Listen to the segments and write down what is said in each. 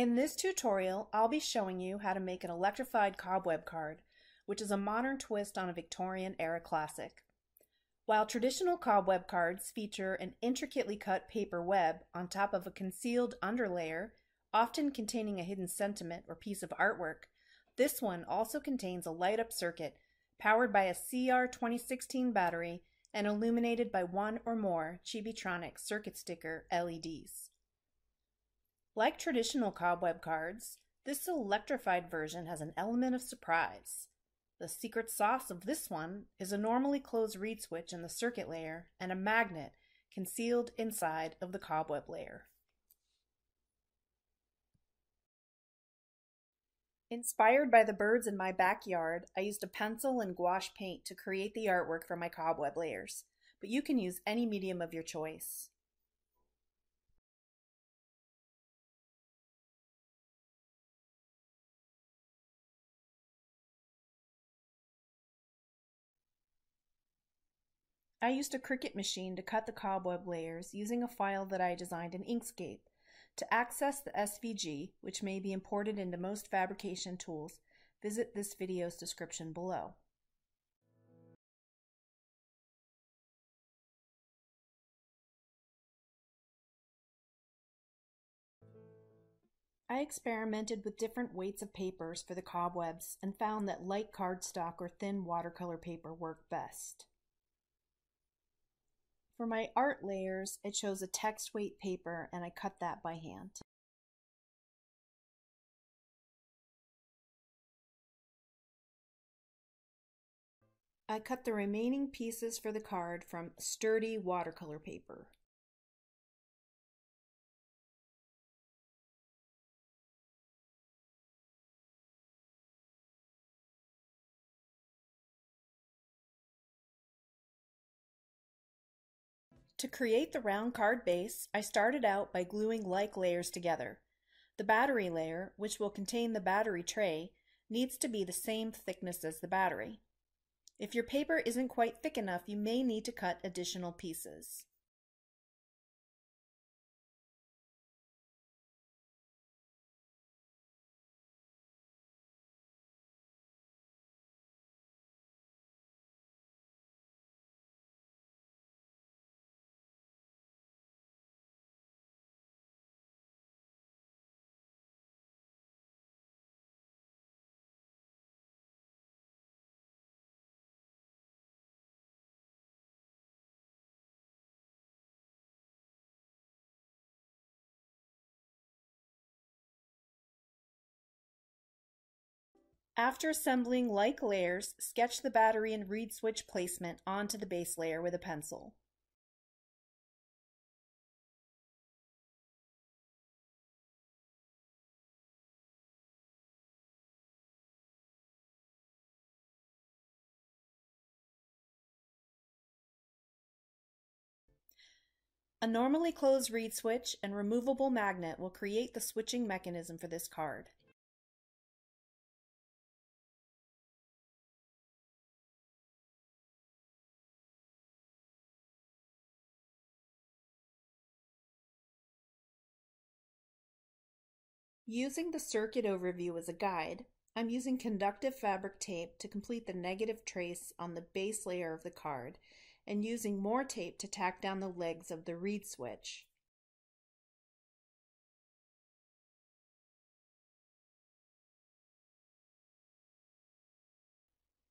In this tutorial, I'll be showing you how to make an electrified cobweb card, which is a modern twist on a Victorian-era classic. While traditional cobweb cards feature an intricately cut paper web on top of a concealed underlayer, often containing a hidden sentiment or piece of artwork, this one also contains a light-up circuit powered by a CR2016 battery and illuminated by one or more Chibitronic circuit sticker LEDs. Like traditional cobweb cards, this electrified version has an element of surprise. The secret sauce of this one is a normally closed reed switch in the circuit layer and a magnet concealed inside of the cobweb layer. Inspired by the birds in my backyard, I used a pencil and gouache paint to create the artwork for my cobweb layers, but you can use any medium of your choice. I used a Cricut machine to cut the cobweb layers using a file that I designed in Inkscape. To access the SVG, which may be imported into most fabrication tools, visit this video's description below. I experimented with different weights of papers for the cobwebs and found that light cardstock or thin watercolor paper worked best. For my art layers, I chose a text weight paper and I cut that by hand. I cut the remaining pieces for the card from sturdy watercolor paper. To create the round card base, I started out by gluing like layers together. The battery layer, which will contain the battery tray, needs to be the same thickness as the battery. If your paper isn't quite thick enough, you may need to cut additional pieces. After assembling like layers, sketch the battery and reed switch placement onto the base layer with a pencil. A normally closed reed switch and removable magnet will create the switching mechanism for this card. Using the circuit overview as a guide, I'm using conductive fabric tape to complete the negative trace on the base layer of the card and using more tape to tack down the legs of the reed switch.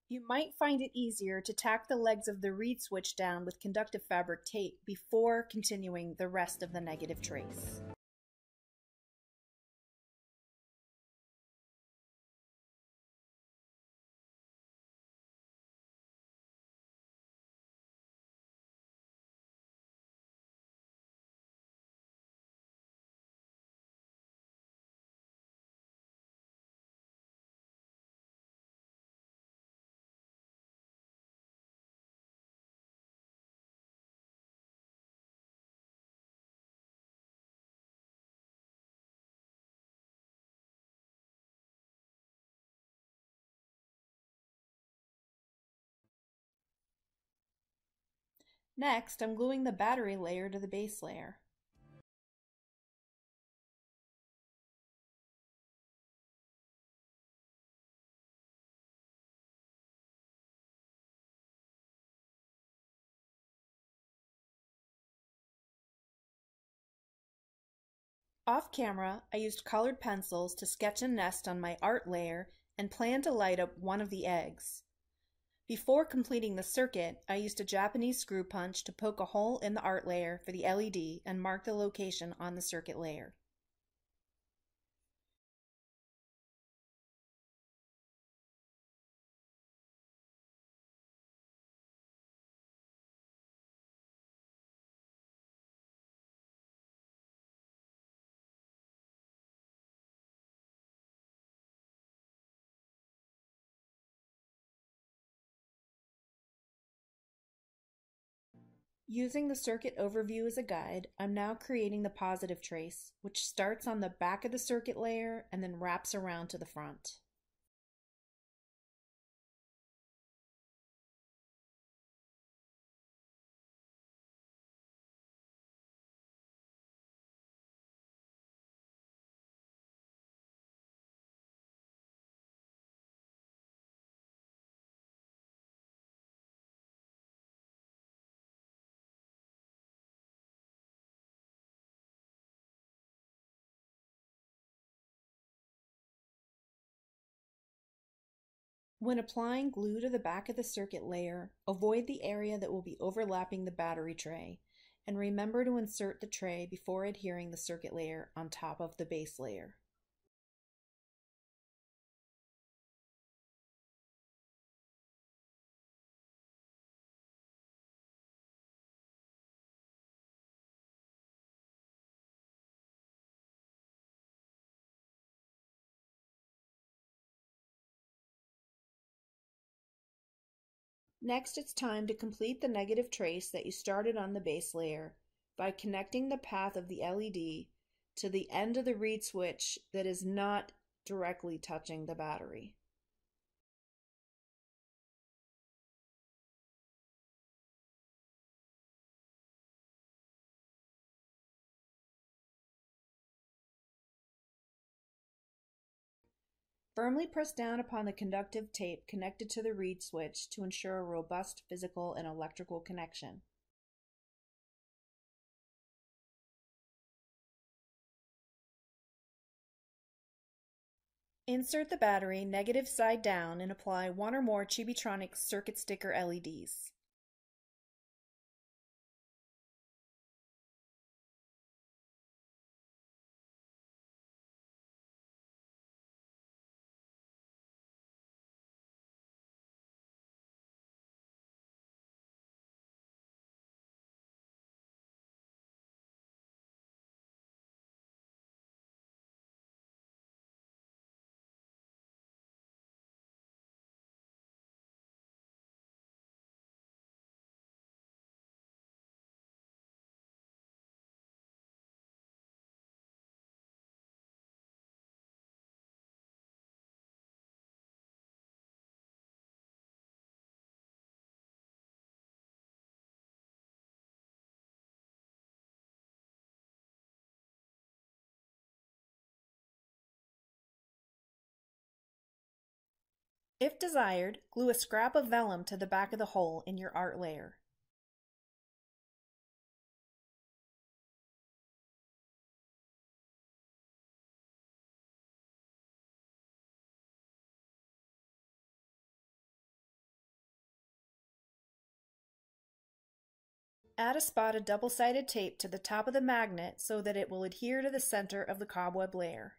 You might find it easier to tack the legs of the reed switch down with conductive fabric tape before continuing the rest of the negative trace. Next, I'm gluing the battery layer to the base layer. Off camera, I used colored pencils to sketch a nest on my art layer and plan to light up one of the eggs. Before completing the circuit, I used a Japanese screw punch to poke a hole in the art layer for the LED and mark the location on the circuit layer. Using the circuit overview as a guide, I'm now creating the positive trace, which starts on the back of the circuit layer and then wraps around to the front. When applying glue to the back of the circuit layer, avoid the area that will be overlapping the battery tray, and remember to insert the tray before adhering the circuit layer on top of the base layer. Next it's time to complete the negative trace that you started on the base layer by connecting the path of the LED to the end of the reed switch that is not directly touching the battery. Firmly press down upon the conductive tape connected to the reed switch to ensure a robust physical and electrical connection. Insert the battery negative side down and apply one or more Chibitronic circuit sticker LEDs. If desired, glue a scrap of vellum to the back of the hole in your art layer. Add a spot of double-sided tape to the top of the magnet so that it will adhere to the center of the cobweb layer.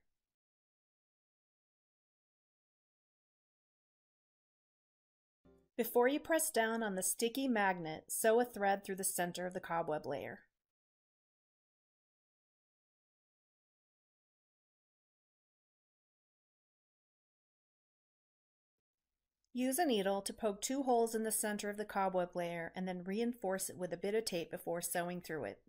Before you press down on the sticky magnet, sew a thread through the center of the cobweb layer. Use a needle to poke two holes in the center of the cobweb layer and then reinforce it with a bit of tape before sewing through it.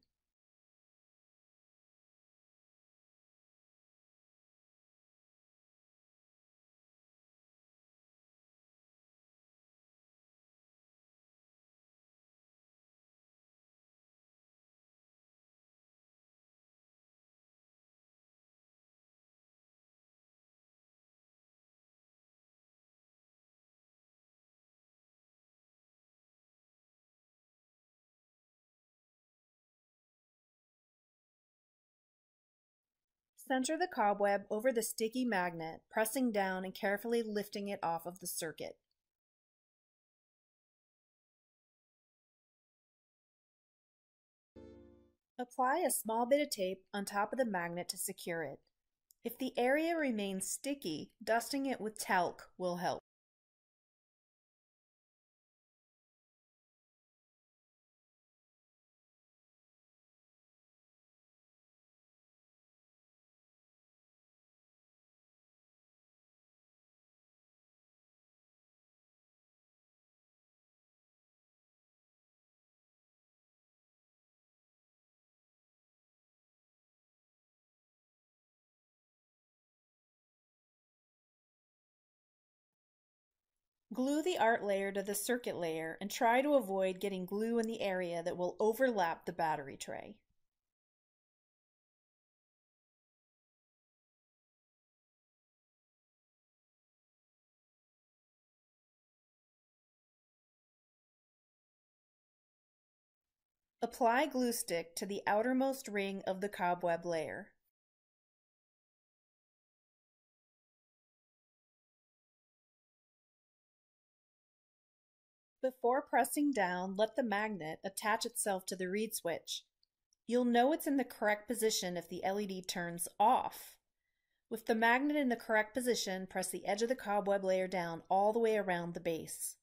Center the cobweb over the sticky magnet, pressing down and carefully lifting it off of the circuit. Apply a small bit of tape on top of the magnet to secure it. If the area remains sticky, dusting it with talc will help. Glue the art layer to the circuit layer and try to avoid getting glue in the area that will overlap the battery tray. Apply glue stick to the outermost ring of the cobweb layer. Before pressing down, let the magnet attach itself to the reed switch. You'll know it's in the correct position if the LED turns off. With the magnet in the correct position, press the edge of the cobweb layer down all the way around the base.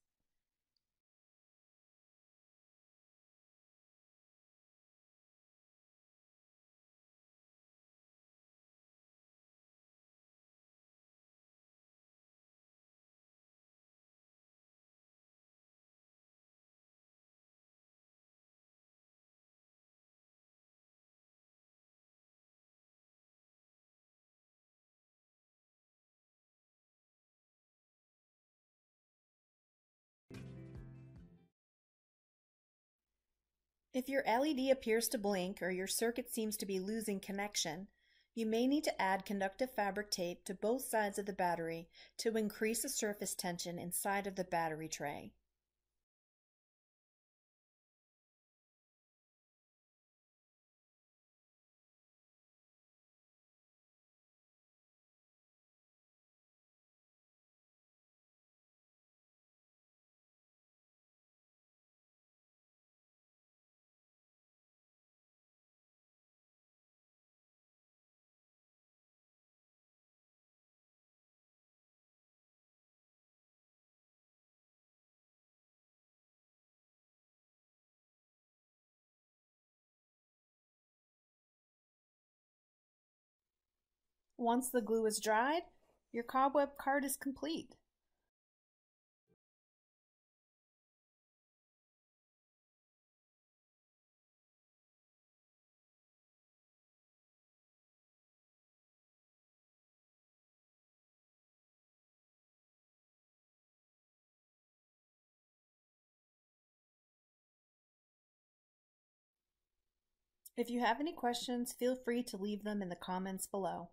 If your LED appears to blink or your circuit seems to be losing connection, you may need to add conductive fabric tape to both sides of the battery to increase the surface tension inside of the battery tray. Once the glue is dried, your cobweb card is complete. If you have any questions, feel free to leave them in the comments below.